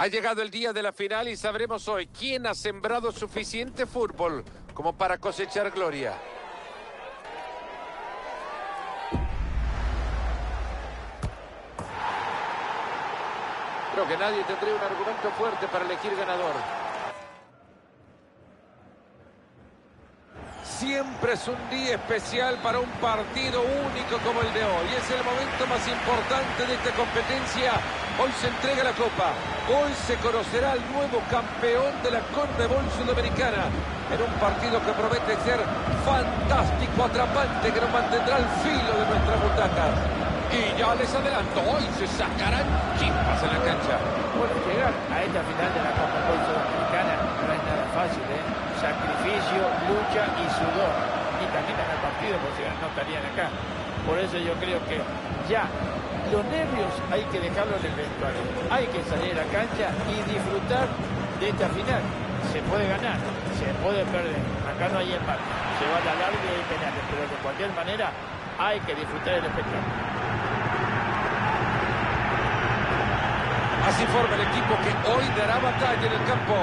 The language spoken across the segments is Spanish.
Ha llegado el día de la final y sabremos hoy quién ha sembrado suficiente fútbol como para cosechar gloria. Creo que nadie tendría un argumento fuerte para elegir ganador. Siempre es un día especial para un partido único como el de hoy. Es el momento más importante de esta competencia. Hoy se entrega la copa. Hoy se conocerá el nuevo campeón de la Conmebol Sudamericana. En un partido que promete ser fantástico, atrapante, que nos mantendrá al filo de nuestra butaca. Y ya les adelanto, hoy se sacarán chispas en la cancha. Bueno, llegar a esta final de la Conmebol Sudamericana fácil, ¿eh? Sacrificio, lucha y sudor. Y también ganar partido, porque si no estarían acá. Por eso yo creo que ya los nervios hay que dejarlos en el vestuario. Hay que salir a la cancha y disfrutar de esta final. Se puede ganar, se puede perder. Acá no hay empate. Se va a la larga y hay penales, pero de cualquier manera hay que disfrutar del espectáculo. Así forma el equipo que hoy dará batalla en el campo.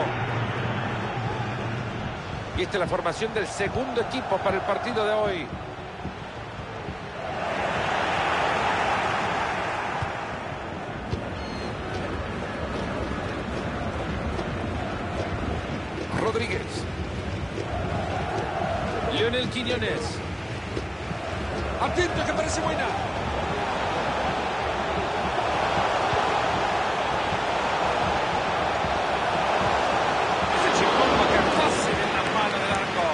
Y esta es la formación del segundo equipo para el partido de hoy. Rodríguez. Lionel Quiñones. Atento que parece buena. Ese chingón que fácil en las manos del arco.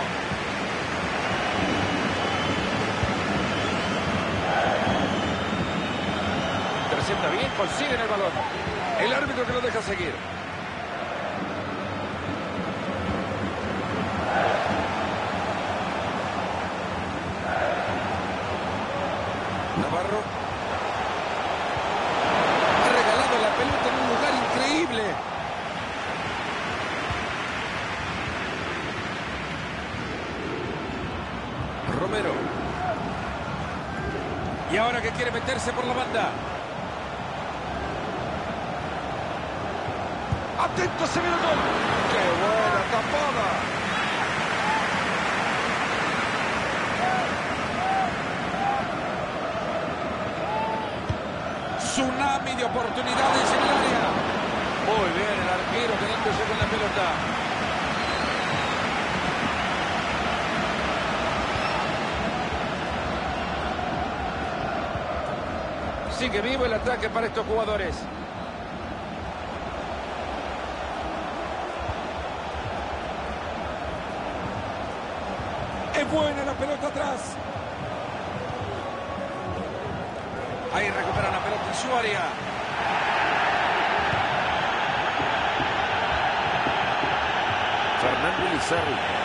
Intercepta bien, consiguen el balón. El árbitro que lo deja seguir. Navarro. Ha regalado la pelota en un lugar increíble. Romero. Y ahora que quiere meterse por la banda. Atento, se viene el. ¡Qué buena tapada! Tsunami de oportunidades en el área. Muy bien el arquero quedándose con la pelota. Sigue vivo el ataque para estos jugadores. Es buena la pelota atrás. Ahí recupera la pelota en su área. Fernando Lizarri.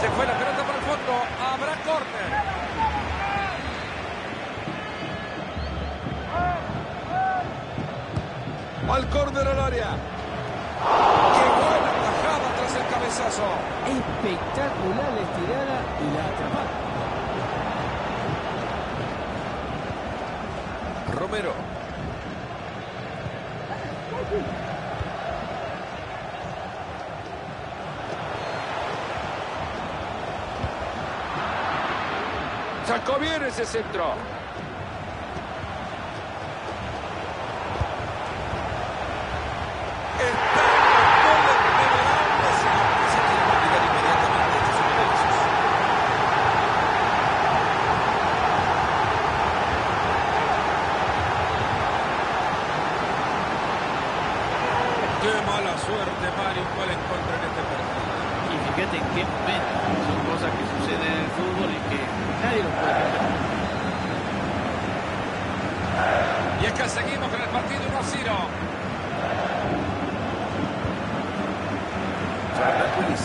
Se fue la pelota por el fondo. Al córner al área. ¡Qué buena tajada tras el cabezazo! Espectacular la estirada y la atrapada. Romero. Sacó bien ese centro.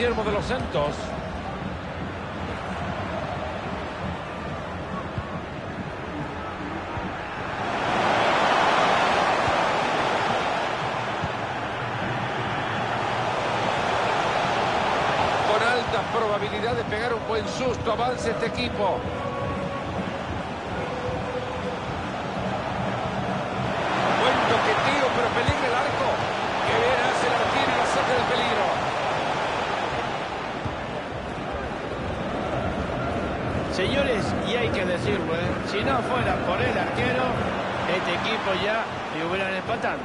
Guillermo de los Santos. Con alta probabilidad de pegar un buen susto, avance este equipo. Buen toqueteo, pero peligra el arco. Que bien hace el arquero y la saca del peligro. Señores, y hay que decirlo, ¿eh? si no fuera por el arquero, este equipo ya le hubieran empatado.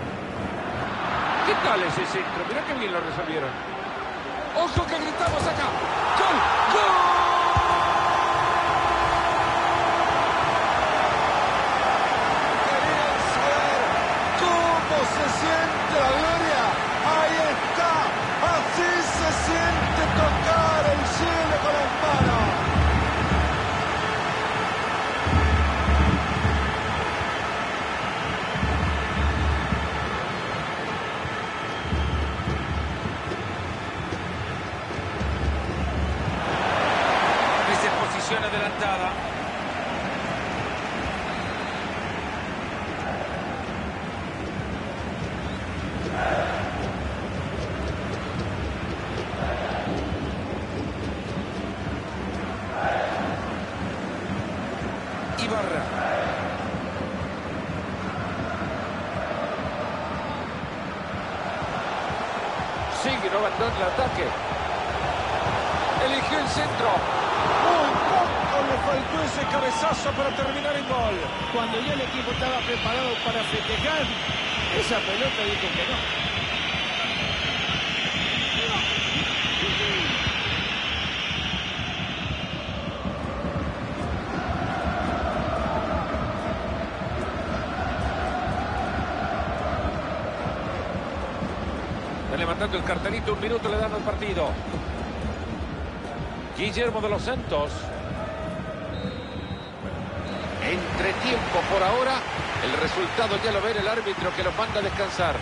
¿Qué tal ese centro? Mirá que bien lo resolvieron. ¡Ojo que gritamos acá! ¡Gol! ¡Gol! Adelantada. Cuando ya el equipo estaba preparado para festejar, esa pelota dijo que no. Está levantando el cartelito, un minuto le dan al partido. Guillermo de los Santos. Entre tiempo por ahora, el resultado ya lo ve el árbitro que los manda a descansar.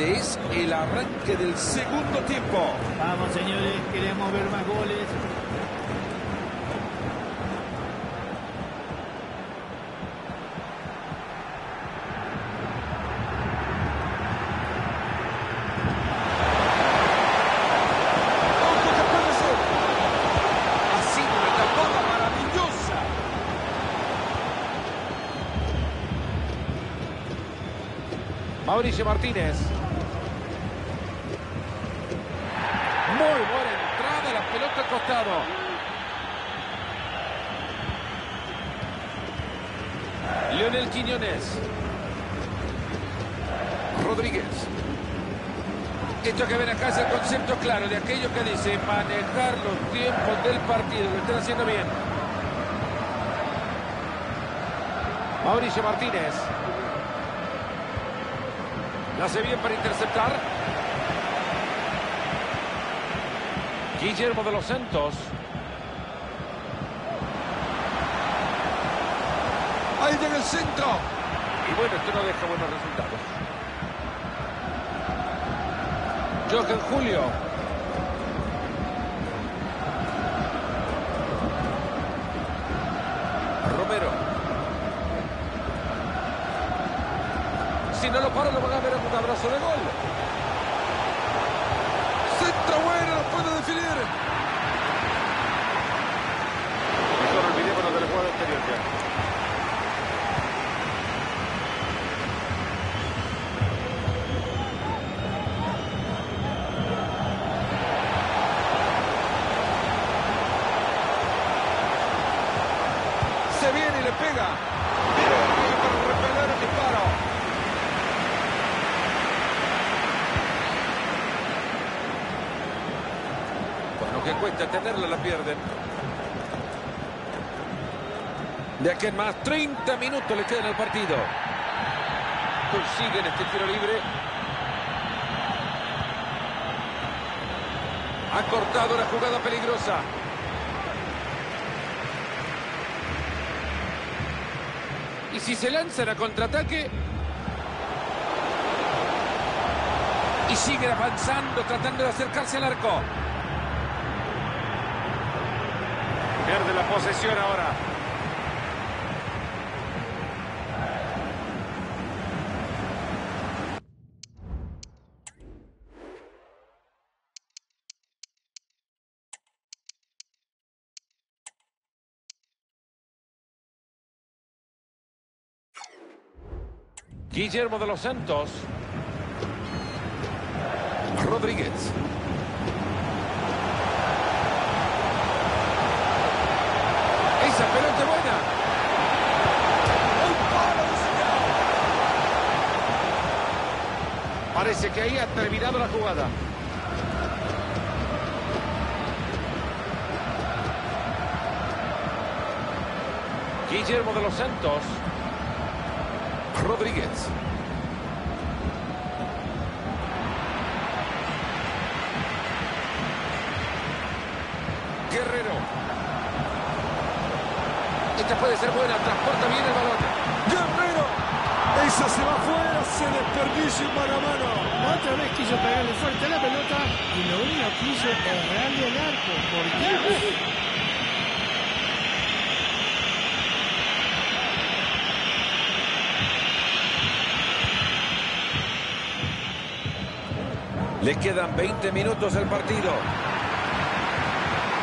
Este es el arranque del segundo tiempo. Vamos, señores, queremos ver más goles. Ojo que puede ser. Ha sido una tapada maravillosa. Mauricio Martínez. Muy buena entrada, la Leonel Quiñones. Rodríguez. Esto que ven acá es el concepto claro de aquello que dice manejar los tiempos del partido. Lo están haciendo bien. Mauricio Martínez. La hace bien para interceptar. Guillermo de los Santos. Ahí llega el centro. Y bueno, esto no deja buenos resultados. Johan Julio. Romero. Si no lo para, lo van a ver en un abrazo de gol. Bueno, lo puede definir. Juego anterior ya. Que cuesta tenerla, la pierden. De aquí en más, 30 minutos le quedan al partido. Consiguen este tiro libre. Ha cortado la jugada peligrosa. Y si se lanzan a contraataque... Y siguen avanzando, tratando de acercarse al arco. Pierde la posesión ahora. Guillermo de los Santos. Rodríguez. Esa pelota buena. Un palo diseñado. Parece que ahí ha terminado la jugada. Guillermo de los Santos. Rodríguez. Guerrero. Esta puede ser buena, transporta bien el balón. Guerrero. Esa se va afuera, se desperdicia en mano a mano. La otra vez quiso pegarle fuerte a la pelota y lo único que hizo es errarle el arco. ¿Por qué? Le quedan 20 minutos al partido.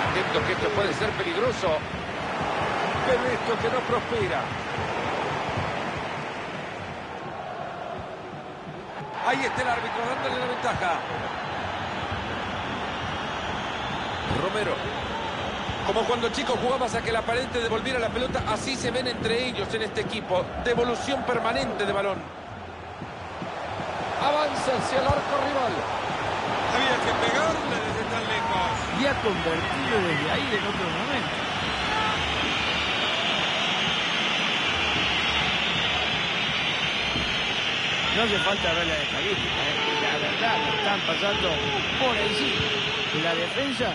Atento que esto puede ser peligroso. Pero esto que no prospera. Ahí está el árbitro dándole la ventaja. Romero. Como cuando chicos jugabas a que la pared te devolviera la pelota, así se ven entre ellos en este equipo. Devolución permanente de balón. Avanza hacia el arco rival. Había que pegarle desde tan lejos. Y ha convertido desde ahí en otro momento. No hace falta ver la estadística, ¿eh? la verdad están pasando por encima. Y la defensa,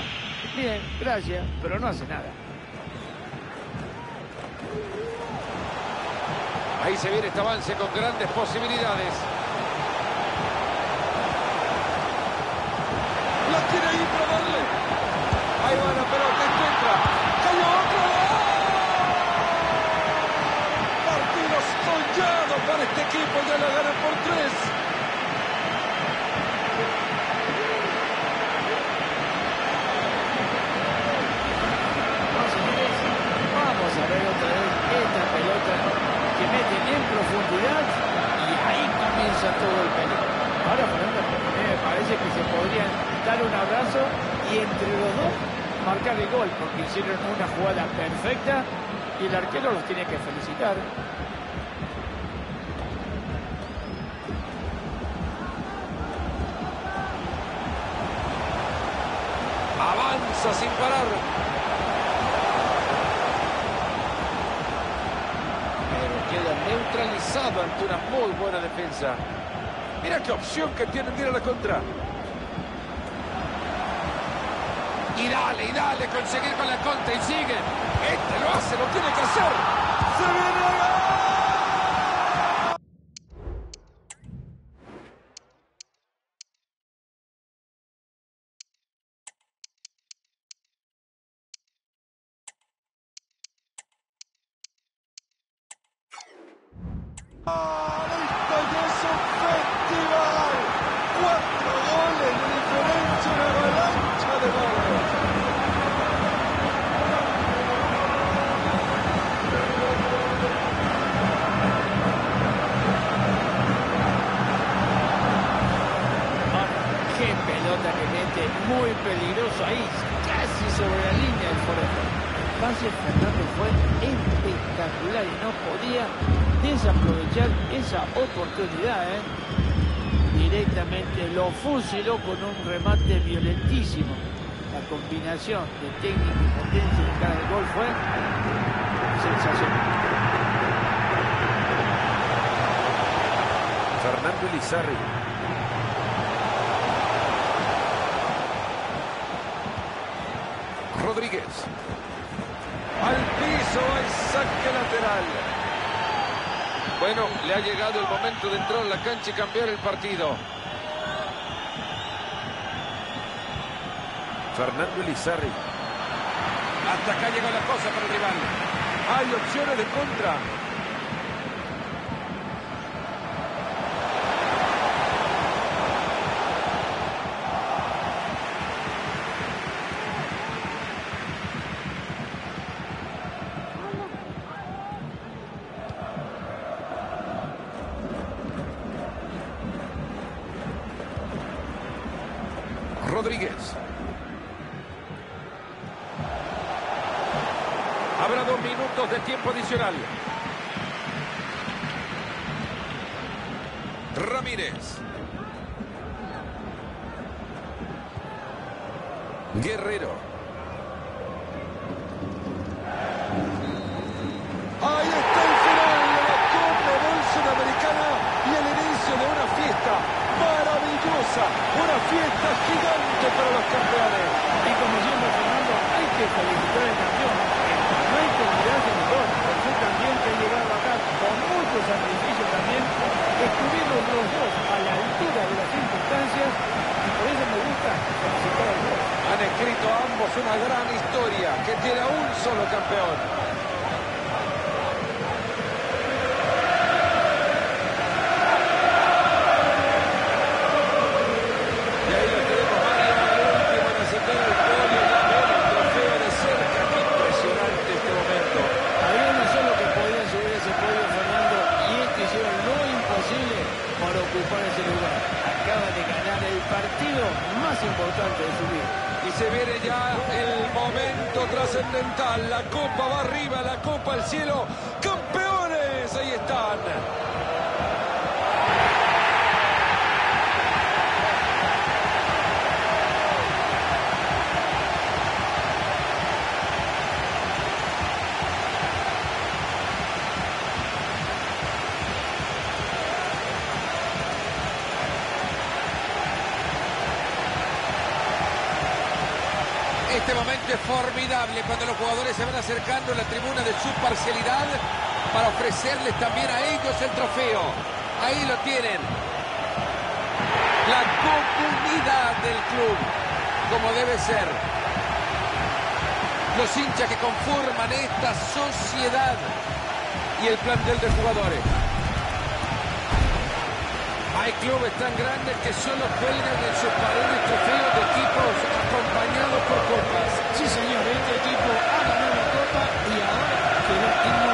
bien, gracias, pero no hace nada. Ahí se viene este avance con grandes posibilidades. La tiene ahí para darle. Ahí va la pelota, encuentra. Cayó otro. Partido soñado para este equipo. Ya la ganan por tres. No, señores, vamos a ver otra vez esta pelota que mete en profundidad y ahí comienza todo el peligro. Ahora, Fernando, a mí me parece que se podrían dar un abrazo y entre los dos marcar el gol, porque hicieron una jugada perfecta y el arquero los tiene que felicitar. Sin parar. Pero queda neutralizado ante una muy buena defensa. Mira qué opción que tienen de ir a la contra. Y dale, y dale, conseguir con la contra y sigue. Este lo hace, lo tiene que hacer. ¡Se viene el gol! Ah, esto ya es un festival. Cuatro goles de diferencia, una avalancha de goles. Ah, qué pelota que mete, muy peligroso ahí, casi sobre la línea del pase de Fernando fue espectacular y no podía desaprovechar esa oportunidad. ¿eh? Directamente lo fusiló con un remate violentísimo. La combinación de técnica y potencia de cada gol fue sensacional. Fernando Elizarri. Rodríguez. Al piso, el saque Bueno, le ha llegado el momento de entrar a la cancha y cambiar el partido. Fernando Elizarri. Hasta acá llegó la cosa para el rival. Hay opciones de contra. Rodríguez. Habrá dos minutos de tiempo adicional. Ramírez. Guerrero. Ahí está el final de la Copa Gol Sudamericana y el inicio de una fiesta maravillosa, una fiesta gigante para los campeones. Y como siempre, Fernando, hay que felicitar al campeón. De gol, porque también que ha llegado acá con mucho sacrificio también. Estuvieron los dos a la altura de las circunstancias y por eso me gusta felicitar. Han escrito ambos una gran historia que tiene a un solo campeón. Y ahí lo tenemos, Mario, el último en aceptar el podio, ya ven el trofeo de cerca. Qué impresionante este momento. Había uno solo que podía subir ese podio, Fernando, y este hicieron lo imposible para ocupar ese lugar. Acaba de ganar el partido más importante de su vida. Y se viene ya el momento trascendental. La copa va arriba, la copa al cielo. ¡Campeones! Ahí están. Este momento es formidable cuando los jugadores se van acercando a la tribuna de su parcialidad para ofrecerles también a ellos el trofeo. Ahí lo tienen. La comunidad del club, como debe ser. Los hinchas que conforman esta sociedad y el plantel de jugadores. Hay clubes tan grandes que solo cuelgan en sus paredes trofeos de equipos acompañados por copas. Sí, señor, este equipo ha ganado la copa y ahora quedó